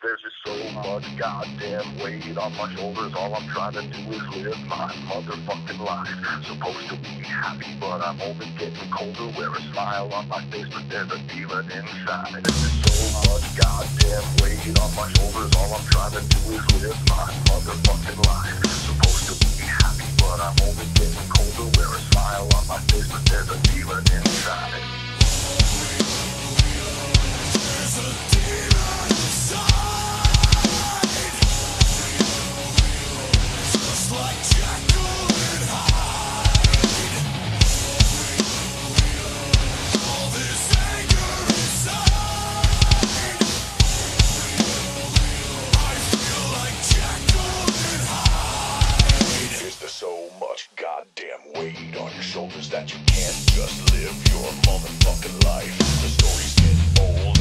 There's just so much goddamn weight on my shoulders. All I'm trying to do is live my motherfucking life. Supposed to be happy, but I'm only getting colder. Wear a smile on my face, but there's a demon inside. There's just so much goddamn weight on my shoulders. All I'm trying to do is live my motherfucking life. goddamn weight on your shoulders that you can't just live your motherfucking life. The story's getting old.